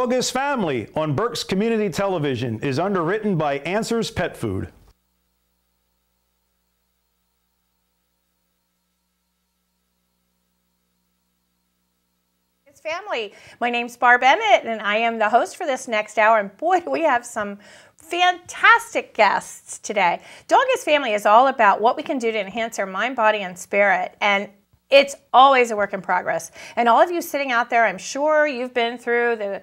Dog Family on Berks Community Television is underwritten by Answers Pet Food. family. My name's Barb Bennett, and I am the host for this next hour. And boy, do we have some fantastic guests today. Dog is Family is all about what we can do to enhance our mind, body, and spirit. And it's always a work in progress. And all of you sitting out there, I'm sure you've been through the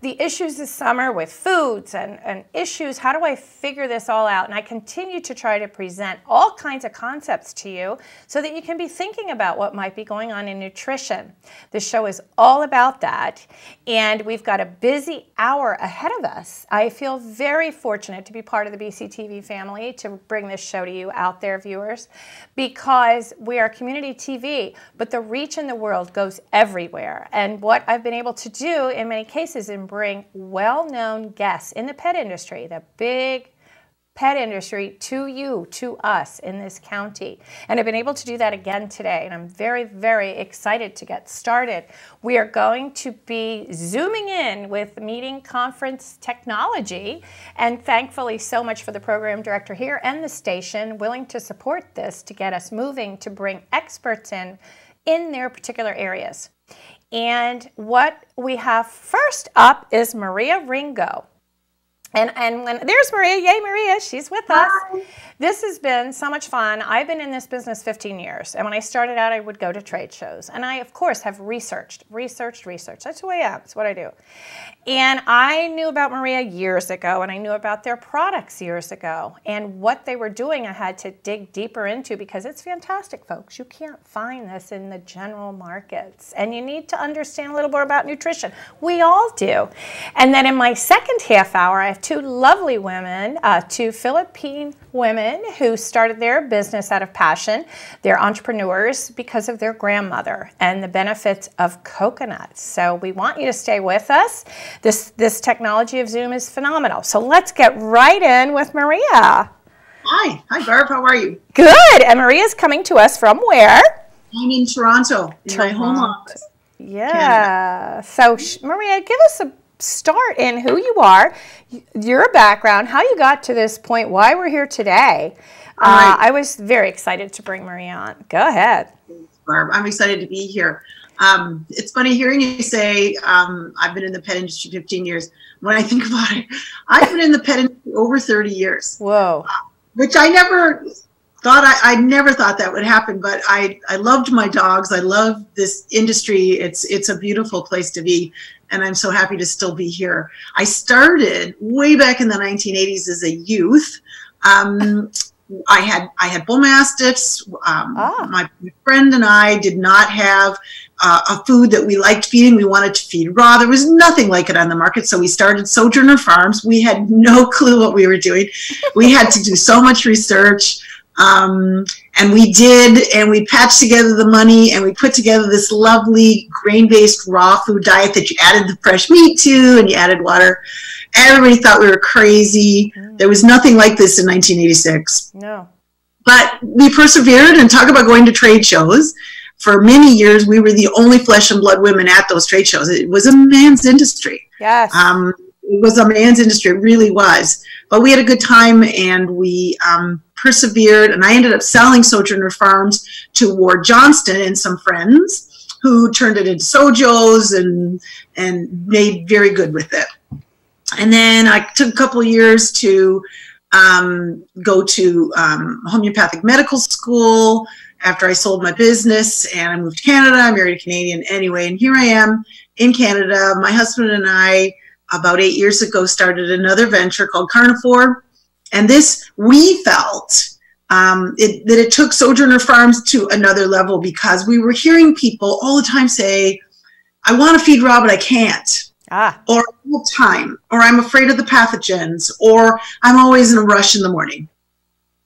the issues this summer with foods and, and issues. How do I figure this all out? And I continue to try to present all kinds of concepts to you so that you can be thinking about what might be going on in nutrition. The show is all about that. And we've got a busy hour ahead of us. I feel very fortunate to be part of the BCTV family to bring this show to you out there, viewers, because we are community TV, but the reach in the world goes everywhere. And what I've been able to do in many cases in bring well-known guests in the pet industry, the big pet industry to you, to us in this county. And I've been able to do that again today, and I'm very, very excited to get started. We are going to be zooming in with meeting conference technology, and thankfully so much for the program director here and the station willing to support this to get us moving to bring experts in in their particular areas. And what we have first up is Maria Ringo. And, and when there's Maria, yay Maria, she's with us. Hi. This has been so much fun. I've been in this business 15 years. And when I started out, I would go to trade shows. And I, of course, have researched, researched, researched. That's who I am. That's what I do. And I knew about Maria years ago, and I knew about their products years ago. And what they were doing, I had to dig deeper into because it's fantastic, folks. You can't find this in the general markets. And you need to understand a little more about nutrition. We all do. And then in my second half hour, I have two lovely women, uh, two Philippine women who started their business out of passion. They're entrepreneurs because of their grandmother and the benefits of coconuts. So we want you to stay with us. This, this technology of Zoom is phenomenal. So let's get right in with Maria. Hi. Hi, Barb. How are you? Good. And Maria's coming to us from where? I'm in Toronto, in Toronto. my home office. Yeah. Canada. So, Maria, give us a start in who you are, your background, how you got to this point, why we're here today. Uh, I was very excited to bring Maria on. Go ahead. Barb, I'm excited to be here. Um, it's funny hearing you say um, I've been in the pet industry 15 years. When I think about it, I've been in the pet industry over 30 years. Whoa. Which I never thought I, I never thought that would happen, but I, I loved my dogs. I love this industry. It's it's a beautiful place to be, and I'm so happy to still be here. I started way back in the 1980s as a youth. Um, I had I had bull mastiffs. Um, ah. My friend and I did not have uh, a food that we liked feeding. We wanted to feed raw. There was nothing like it on the market, so we started Sojourner Farms. We had no clue what we were doing. We had to do so much research. Um, and we did, and we patched together the money and we put together this lovely grain based raw food diet that you added the fresh meat to and you added water. Everybody thought we were crazy. Mm. There was nothing like this in 1986. No. But we persevered and talk about going to trade shows. For many years, we were the only flesh and blood women at those trade shows. It was a man's industry. Yes. Um, it was a man's industry. It really was. But we had a good time and we um, persevered. And I ended up selling Sojourner Farms to Ward Johnston and some friends who turned it into Sojos and, and made very good with it. And then I took a couple years to um, go to um, homeopathic medical school after I sold my business and I moved to Canada. I married a Canadian anyway. And here I am in Canada. My husband and I about eight years ago started another venture called Carna4. And this, we felt um, it, that it took Sojourner Farms to another level because we were hearing people all the time say, I want to feed raw, but I can't. Ah. Or time, or I'm afraid of the pathogens, or I'm always in a rush in the morning.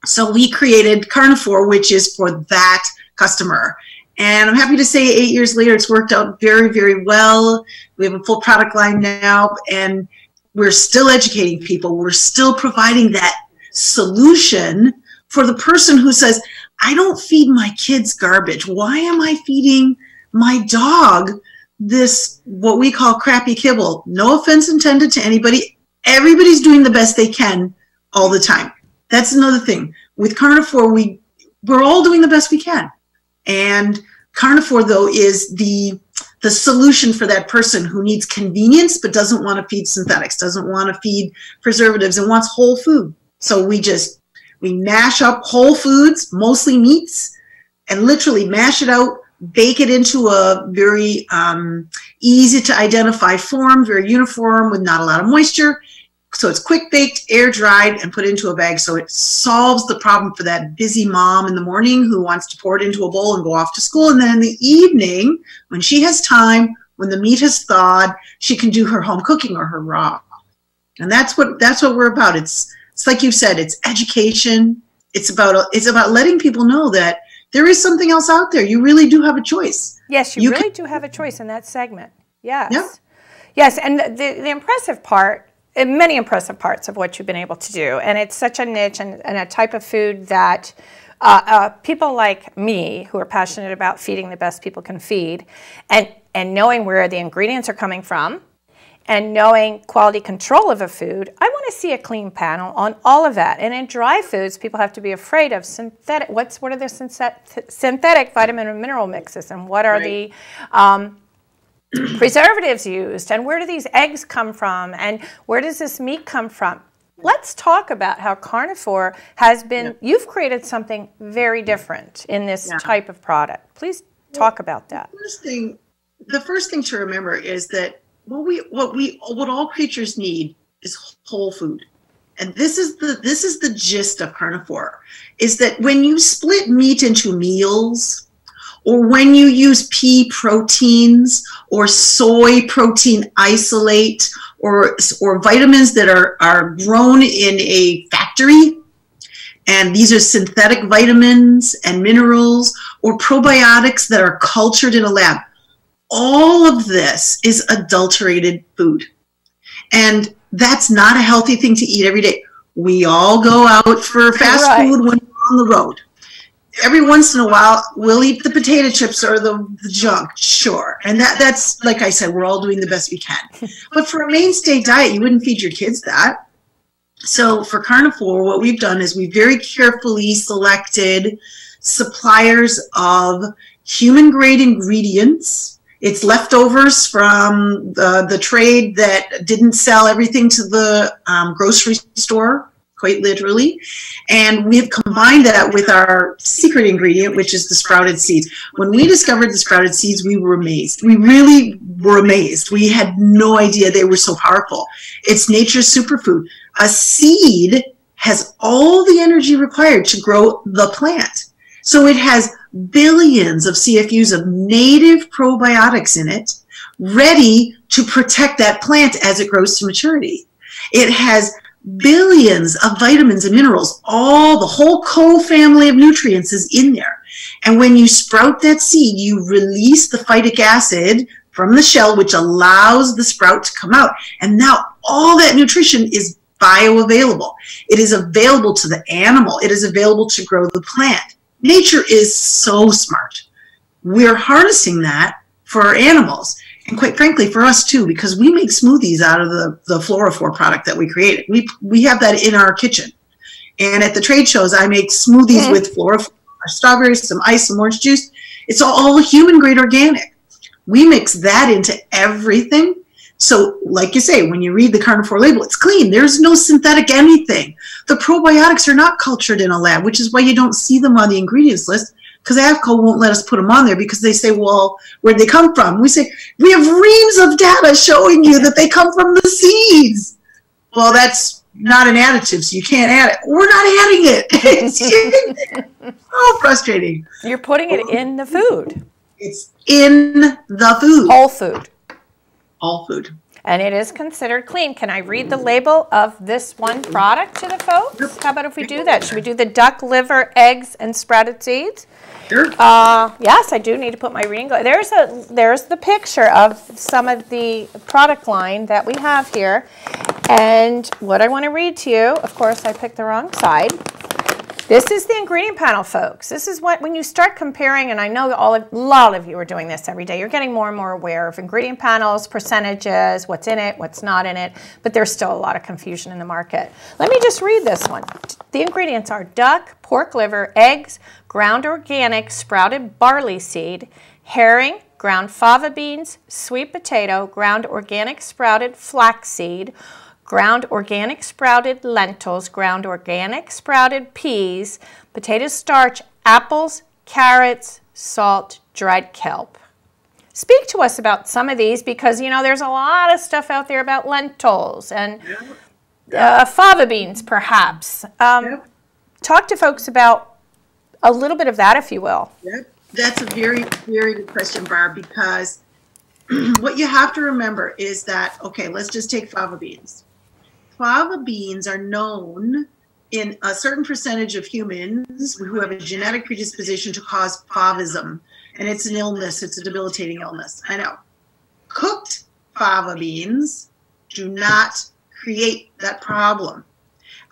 So we created Carna4, which is for that customer. And I'm happy to say eight years later, it's worked out very, very well. We have a full product line now, and we're still educating people. We're still providing that solution for the person who says, I don't feed my kids garbage. Why am I feeding my dog this what we call crappy kibble. No offense intended to anybody. Everybody's doing the best they can all the time. That's another thing. With Carna4, we we're all doing the best we can. And Carna4 though is the the solution for that person who needs convenience but doesn't want to feed synthetics, doesn't want to feed preservatives and wants whole food. So we just we mash up whole foods, mostly meats, and literally mash it out, bake it into a very um, easy to identify form, very uniform with not a lot of moisture. So it's quick baked, air dried, and put into a bag. So it solves the problem for that busy mom in the morning who wants to pour it into a bowl and go off to school. And then in the evening, when she has time, when the meat has thawed, she can do her home cooking or her raw. And that's what that's what we're about. It's it's like you said, it's education. It's about it's about letting people know that there is something else out there. You really do have a choice. Yes, you, you really can, do have a choice in that segment. Yes. Yeah. Yes, and the, the impressive part, many impressive parts of what you've been able to do, and it's such a niche and, and a type of food that uh, uh, people like me who are passionate about feeding the best people can feed and, and knowing where the ingredients are coming from and knowing quality control of a food, I want to see a clean panel on all of that. And in dry foods, people have to be afraid of synthetic. What's what are the synthetic vitamin and mineral mixes, and what are right. the um, preservatives used, and where do these eggs come from, and where does this meat come from? Let's talk about how Carna4 has been. Yeah. You've created something very different in this yeah. type of product. Please talk well, about that. The first thing, the first thing to remember is that what we what we what all creatures need is whole food and this is the this is the gist of Carna4 is that when you split meat into meals or when you use pea proteins or soy protein isolate or or vitamins that are are grown in a factory and these are synthetic vitamins and minerals or probiotics that are cultured in a lab all of this is adulterated food. And that's not a healthy thing to eat every day. We all go out for fast right. food when we're on the road. Every once in a while, we'll eat the potato chips or the, the junk, sure. And that, that's, like I said, we're all doing the best we can. but for a mainstay diet, you wouldn't feed your kids that. So for Carna4, what we've done is we very carefully selected suppliers of human grade ingredients it's leftovers from the, the trade that didn't sell everything to the um, grocery store, quite literally. And we have combined that with our secret ingredient, which is the sprouted seeds. When we discovered the sprouted seeds, we were amazed. We really were amazed. We had no idea they were so powerful. It's nature's superfood. A seed has all the energy required to grow the plant. So it has billions of CFUs of native probiotics in it, ready to protect that plant as it grows to maturity. It has billions of vitamins and minerals. All the whole co-family of nutrients is in there. And when you sprout that seed, you release the phytic acid from the shell, which allows the sprout to come out. And now all that nutrition is bioavailable. It is available to the animal. It is available to grow the plant nature is so smart. We're harnessing that for our animals and quite frankly for us too because we make smoothies out of the the Flora4 product that we created. We we have that in our kitchen. And at the trade shows I make smoothies with Flora4 strawberries, some ice, some orange juice. It's all, all human grade organic. We mix that into everything so, like you say, when you read the Carna4 label, it's clean. There's no synthetic anything. The probiotics are not cultured in a lab, which is why you don't see them on the ingredients list because AAFCO won't let us put them on there because they say, well, where'd they come from? We say, we have reams of data showing you that they come from the seeds. Well, that's not an additive, so you can't add it. We're not adding it. it's so frustrating. You're putting it in the food. It's in the food. Whole food all food. And it is considered clean. Can I read the label of this one product to the folks? How about if we do that? Should we do the duck liver, eggs, and sprouted seeds? Uh, yes, I do need to put my reading. There's a there's the picture of some of the product line that we have here, and what I want to read to you. Of course, I picked the wrong side. This is the ingredient panel, folks. This is what, when you start comparing, and I know a lot of you are doing this every day, you're getting more and more aware of ingredient panels, percentages, what's in it, what's not in it, but there's still a lot of confusion in the market. Let me just read this one. The ingredients are duck, pork liver, eggs, ground organic sprouted barley seed, herring, ground fava beans, sweet potato, ground organic sprouted flaxseed, ground organic sprouted lentils, ground organic sprouted peas, potato starch, apples, carrots, salt, dried kelp. Speak to us about some of these because you know there's a lot of stuff out there about lentils and uh, fava beans, perhaps. Um, yep. Talk to folks about a little bit of that, if you will. Yep. That's a very, very good question, Barb, because what you have to remember is that, okay, let's just take fava beans fava beans are known in a certain percentage of humans who have a genetic predisposition to cause favism. And it's an illness, it's a debilitating illness. I know. Cooked fava beans do not create that problem.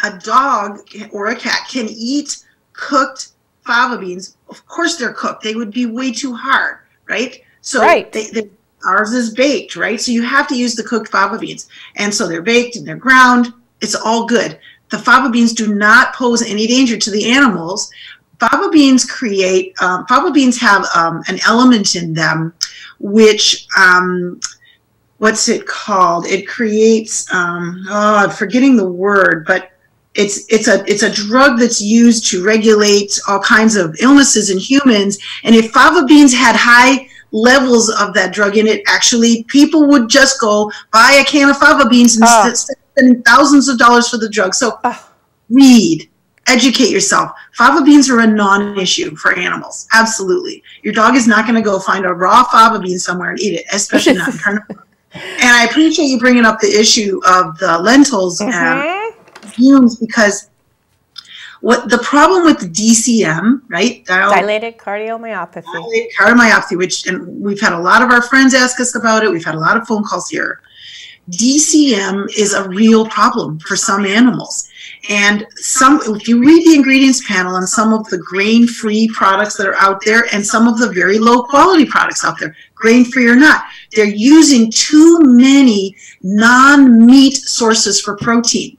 A dog or a cat can eat cooked fava beans. Of course, they're cooked, they would be way too hard, right? So right. They, they, Ours is baked, right? So you have to use the cooked fava beans. And so they're baked and they're ground. It's all good. The fava beans do not pose any danger to the animals. Fava beans create, um, fava beans have um, an element in them which, um, what's it called? It creates, um, oh, I'm forgetting the word, but it's it's a it's a drug that's used to regulate all kinds of illnesses in humans. And if fava beans had high levels of that drug in it, actually, people would just go buy a can of fava beans and oh. spend thousands of dollars for the drug. So oh. read, educate yourself. Fava beans are a non-issue for animals. Absolutely. Your dog is not going to go find a raw fava bean somewhere and eat it, especially not in Carna4. And I appreciate you bringing up the issue of the lentils mm-hmm. and fumes because what the problem with DCM, right? Dilated cardiomyopathy. Dilated cardiomyopathy, which and we've had a lot of our friends ask us about it. We've had a lot of phone calls here. DCM is a real problem for some animals. And some, if you read the ingredients panel on some of the grain-free products that are out there and some of the very low-quality products out there, grain-free or not, they're using too many non-meat sources for protein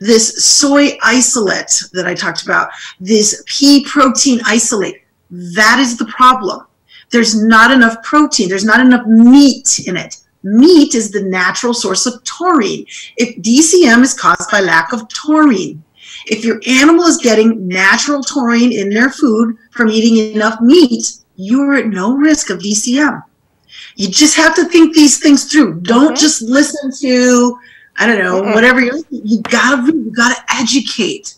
this soy isolate that I talked about, this pea protein isolate, that is the problem. There's not enough protein. There's not enough meat in it. Meat is the natural source of taurine. If DCM is caused by lack of taurine, if your animal is getting natural taurine in their food from eating enough meat, you are at no risk of DCM. You just have to think these things through. Don't okay. just listen to I don't know, mm-hmm. whatever you're you gotta read, you gotta educate.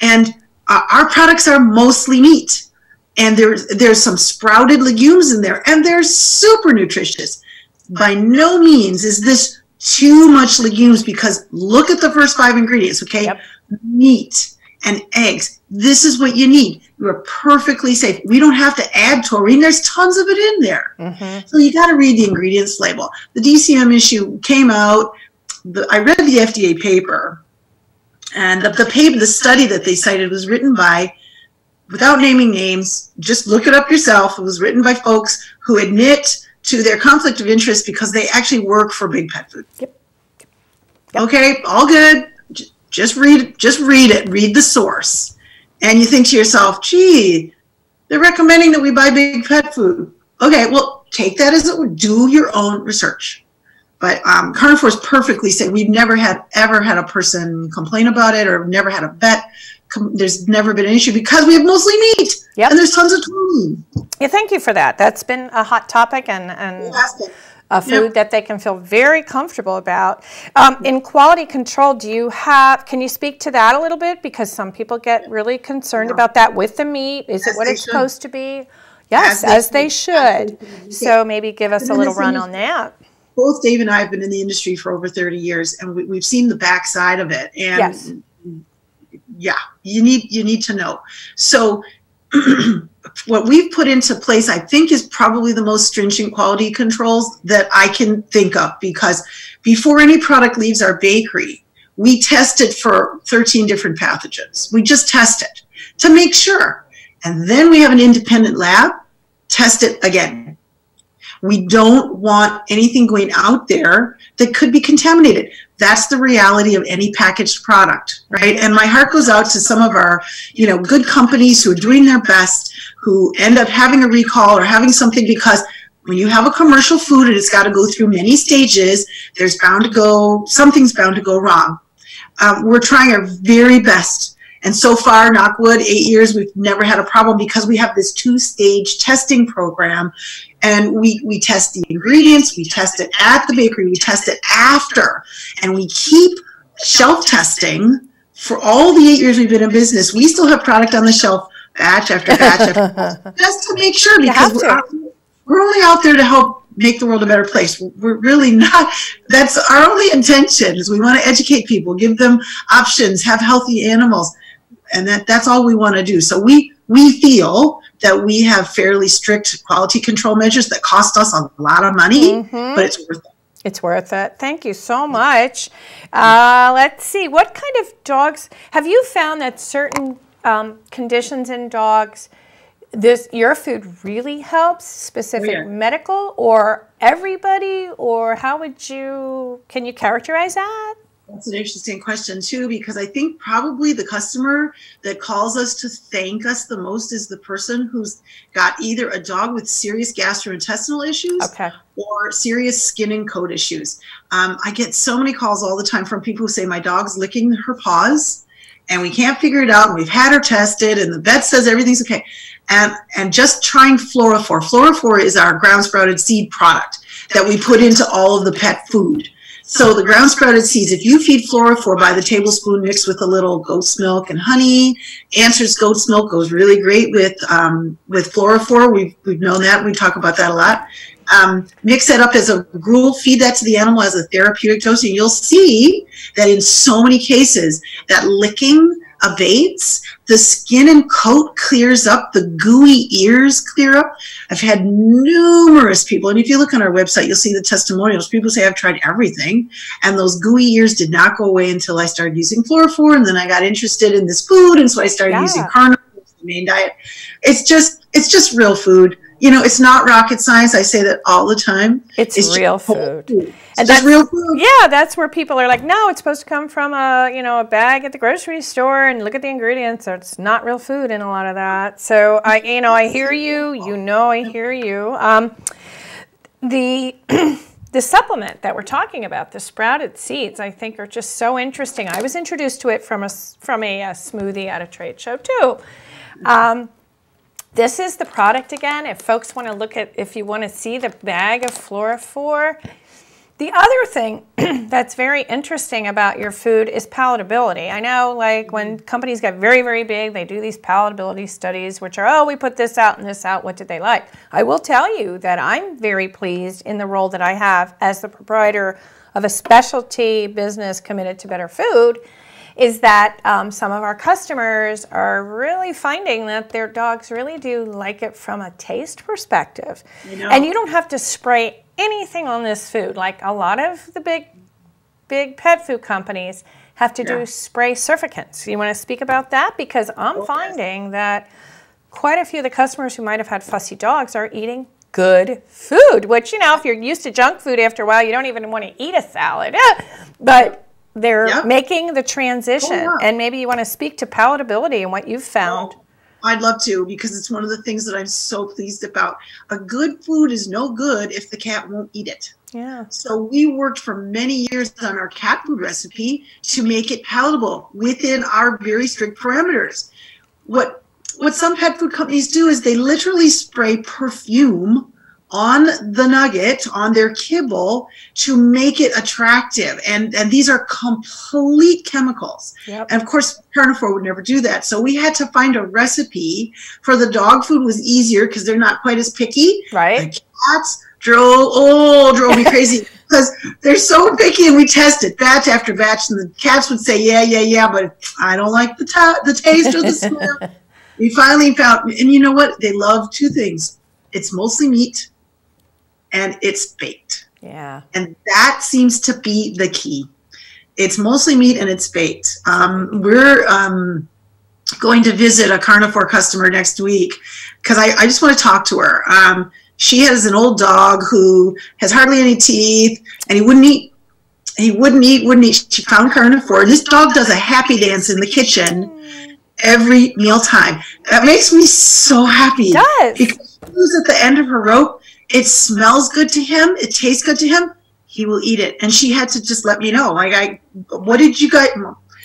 And uh, our products are mostly meat, and there's there's some sprouted legumes in there, and they're super nutritious. By no means is this too much legumes because look at the first five ingredients. Okay, yep. meat and eggs. This is what you need. You are perfectly safe. We don't have to add taurine. There's tons of it in there. Mm-hmm. So you got to read the ingredients label. The DCM issue came out the, I read the FDA paper, and the, the paper, the study that they cited was written by, without naming names, just look it up yourself. It was written by folks who admit to their conflict of interest because they actually work for Big Pet Food. Yep. Yep. Okay, all good. Just read, just read it. Read the source, and you think to yourself, "Gee, they're recommending that we buy Big Pet Food." Okay, well, take that as it would. Do your own research. But um, Carna4 is perfectly safe. We've never had ever had a person complain about it, or never had a vet. There's never been an issue because we have mostly meat, yep. and there's tons of taurine. Yeah, thank you for that. That's been a hot topic and and a food yep. that they can feel very comfortable about. Um, in quality control, do you have? Can you speak to that a little bit? Because some people get really concerned about that with the meat. Is it what it's should. supposed to be? Yes, as, as they, they should. So maybe give us a little run on that both Dave and I have been in the industry for over 30 years and we, have seen the backside of it. And yes. Yeah, you need, you need to know. So what we've put into place, I think is probably the most stringent quality controls that I can think of because before any product leaves our bakery, we test it for 13 different pathogens. We just test it to make sure. And then we have an independent lab test it again. We don't want anything going out there that could be contaminated. That's the reality of any packaged product, right? And my heart goes out to some of our, you know, good companies who are doing their best, who end up having a recall or having something because when you have a commercial food and it's got to go through many stages, there's bound to go, something's bound to go wrong. Um, we're trying our very best. And so far, Knockwood, eight years, we've never had a problem because we have this two stage testing program. And we, we test the ingredients, we test it at the bakery, we test it after, and we keep shelf testing for all the eight years we've been in business. We still have product on the shelf batch after batch after just to make sure because we're, out, we're only out there to help make the world a better place. We're really not, that's our only intention is we want to educate people, give them options, have healthy animals. And that, that's all we want to do. So we, we feel that we have fairly strict quality control measures that cost us a lot of money, mm-hmm. but it's worth it. It's worth it. Thank you so much. Uh, let's see. What kind of dogs have you found that certain um, conditions in dogs this your food really helps specific yeah. medical or everybody or how would you can you characterize that that's an interesting question too because i think probably the customer that calls us to thank us the most is the person who's got either a dog with serious gastrointestinal issues okay. or serious skin and coat issues um, i get so many calls all the time from people who say my dog's licking her paws and we can't figure it out and we've had her tested and the vet says everything's okay and, and just trying Flora4. Flora4 is our ground sprouted seed product that we put into all of the pet food. So the ground sprouted seeds, if you feed Flora4 by the tablespoon mixed with a little goat's milk and honey, Answers goat's milk goes really great with um, with Flora4. We've, we've known that. We talk about that a lot. Um, mix that up as a gruel, feed that to the animal as a therapeutic dose, and you'll see that in so many cases that licking abates, the skin and coat clears up, the gooey ears clear up. I've had numerous people, and if you look on our website, you'll see the testimonials. People say, I've tried everything, and those gooey ears did not go away until I started using Flora4, and then I got interested in this food, and so I started yeah. using Carna4 the main diet. It's just, it's just real food you know, it's not rocket science. I say that all the time. It's, it's real food. food. And that's real food. Yeah, that's where people are like, no, it's supposed to come from a you know a bag at the grocery store and look at the ingredients. It's not real food in a lot of that. So I you know I hear you. You know I hear you. Um, the the supplement that we're talking about, the sprouted seeds, I think are just so interesting. I was introduced to it from a from a, a smoothie at a trade show too. Um, this is the product again. If folks want to look at, if you want to see the bag of Flora4. The other thing that's very interesting about your food is palatability. I know like when mm-hmm. companies get very, very big, they do these palatability studies, which are, oh, we put this out and this out. What did they like? I will tell you that I'm very pleased in the role that I have as the proprietor of a specialty business committed to better food is that um, some of our customers are really finding that their dogs really do like it from a taste perspective. You know. And you don't have to spray anything on this food. Like a lot of the big, big pet food companies have to yeah. do spray surfactants. You want to speak about that? Because I'm okay. finding that quite a few of the customers who might have had fussy dogs are eating good food, which, you know, if you're used to junk food after a while, you don't even want to eat a salad. But they're yep. making the transition. Oh. And maybe you want to speak to palatability and what you've found. Oh, I'd love to because it's one of the things that I'm so pleased about. A good food is no good if the cat won't eat it. Yeah. So we worked for many years on our cat food recipe to make it palatable within our very strict parameters. What what some pet food companies do is they literally spray perfume on the nugget, on their kibble to make it attractive. And, and these are complete chemicals. Yep. And of course, carnivore would never do that. So we had to find a recipe for the dog food was easier because they're not quite as picky. Right. The cats drove, oh, drove me crazy because they're so picky and we tested batch after batch and the cats would say, yeah, yeah, yeah, but I don't like the, ta- the taste or the smell. we finally found, and you know what? They love two things. It's mostly meat and it's baked. Yeah. And that seems to be the key. It's mostly meat and it's baked. Um, we're um, going to visit a Carna4 customer next week because I, I just want to talk to her. Um, she has an old dog who has hardly any teeth and he wouldn't eat he wouldn't eat wouldn't eat she found Carna4 and this dog does a happy dance in the kitchen every mealtime. that makes me so happy It does. because she's at the end of her rope it smells good to him. It tastes good to him. He will eat it. And she had to just let me know. Like i what did you guys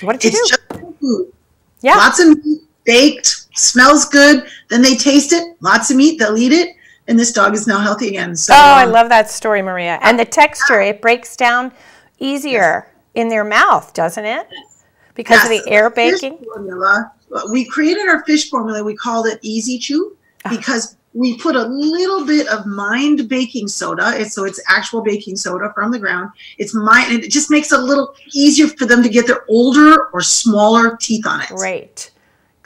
What did you it's do? just food. Yeah. lots of meat baked smells good. Then they taste it. Lots of meat they'll eat it. And this dog is now healthy again. So Oh, I um, love that story, Maria. And the texture, it breaks down easier in their mouth, doesn't it? Because of the air baking. formula. We created our fish formula. We called it easy chew Ah. because we put a little bit of mined baking soda it's so it's actual baking soda from the ground it's mine and it just makes it a little easier for them to get their older or smaller teeth on it Great.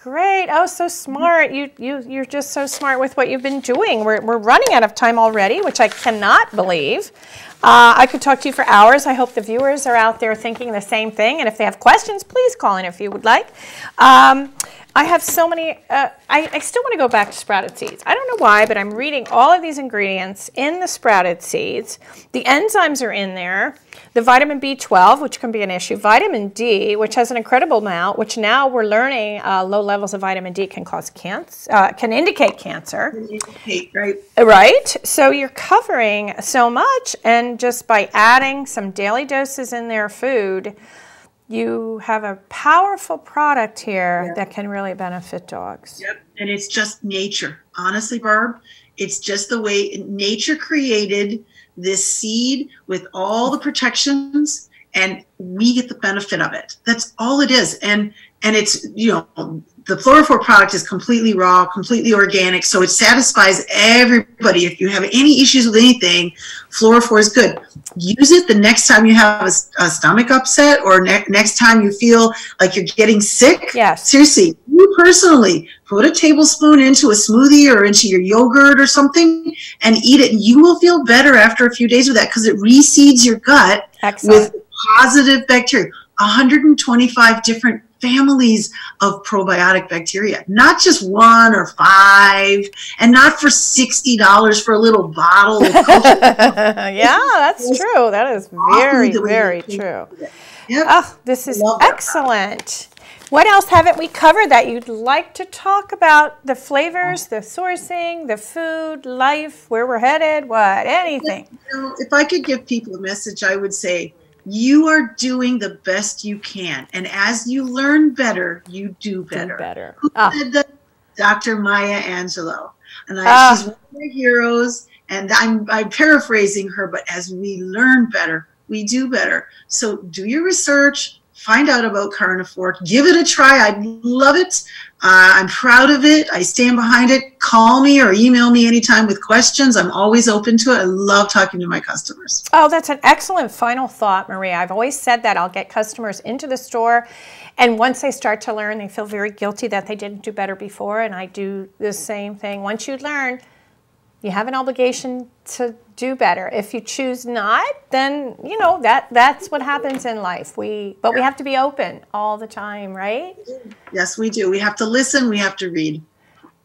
Great. Oh, so smart. You you you're just so smart with what you've been doing. We're we're running out of time already, which I cannot believe. Uh, I could talk to you for hours. I hope the viewers are out there thinking the same thing. And if they have questions, please call in if you would like. Um, I have so many. Uh, I, I still want to go back to sprouted seeds. I don't know why, but I'm reading all of these ingredients in the sprouted seeds. The enzymes are in there. The vitamin B12, which can be an issue. Vitamin D, which has an incredible amount, which now we're learning uh, low levels of vitamin D can cause cancer, uh, can indicate cancer. Right Right. So you're covering so much, and just by adding some daily doses in their food, you have a powerful product here that can really benefit dogs. Yep. And it's just nature. Honestly, Barb, it's just the way nature created this seed with all the protections and we get the benefit of it. That's all it is. And and it's, you know, the Flora4 product is completely raw, completely organic, so it satisfies everybody. If you have any issues with anything, Flora4 is good. Use it the next time you have a, a stomach upset or ne- next time you feel like you're getting sick. Yes. Seriously, you personally put a tablespoon into a smoothie or into your yogurt or something and eat it. You will feel better after a few days with that because it reseeds your gut Excellent. with positive bacteria. 125 different families of probiotic bacteria, not just one or five, and not for $60 for a little bottle of yeah, that's true. That is very, very true. Yep. Oh, this is excellent. What else haven't we covered that you'd like to talk about? The flavors, the sourcing, the food, life, where we're headed, what, anything. You know, if I could give people a message, I would say, you are doing the best you can. And as you learn better, you do better. Do better. Who Ah. said that? Dr. Maya Angelou. And I, Ah. she's one of my heroes. And I'm, I'm paraphrasing her, but as we learn better, we do better. So do your research, find out about Carna4, give it a try. I love it. Uh, I'm proud of it. I stand behind it. Call me or email me anytime with questions. I'm always open to it. I love talking to my customers. Oh, that's an excellent final thought, Maria. I've always said that I'll get customers into the store, and once they start to learn, they feel very guilty that they didn't do better before, and I do the same thing. Once you learn, you have an obligation to do better. If you choose not, then you know that that's what happens in life. We but we have to be open all the time, right? Yes, we do. We have to listen. We have to read.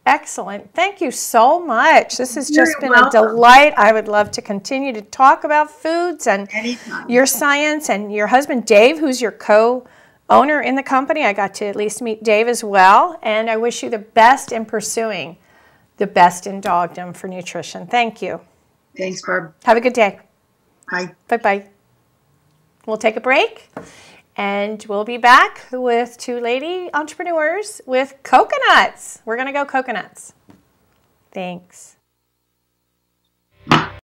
Excellent. Thank you so much. This has You're just been welcome. a delight. I would love to continue to talk about foods and Anytime. your science and your husband Dave, who's your co-owner in the company. I got to at least meet Dave as well, and I wish you the best in pursuing the best in dogdom for nutrition. Thank you. Thanks, Barb. Have a good day. Bye. Bye bye. We'll take a break and we'll be back with two lady entrepreneurs with coconuts. We're going to go coconuts. Thanks.